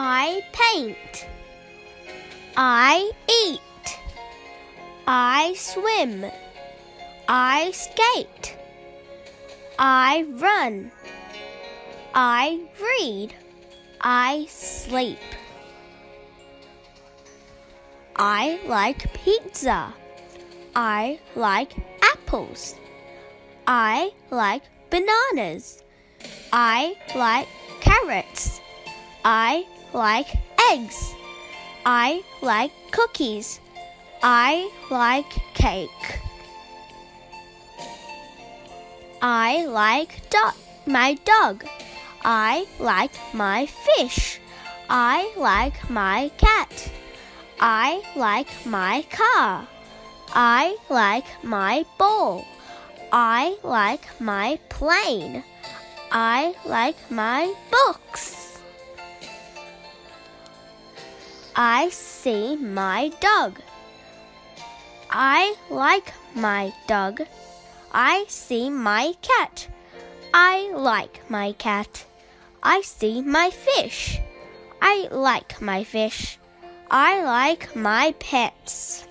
I paint. I eat. I swim. I skate. I run. I read. I sleep. I like pizza. I like apples. I like bananas. I like carrots. I like eggs. I like cookies. I like cake. I like do- my dog. I like my fish. I like my cat. I like my car. I like my ball. I like my plane. I like my books. I see my dog. I like my dog. I see my cat. I like my cat. I see my fish. I like my fish. I like my pets.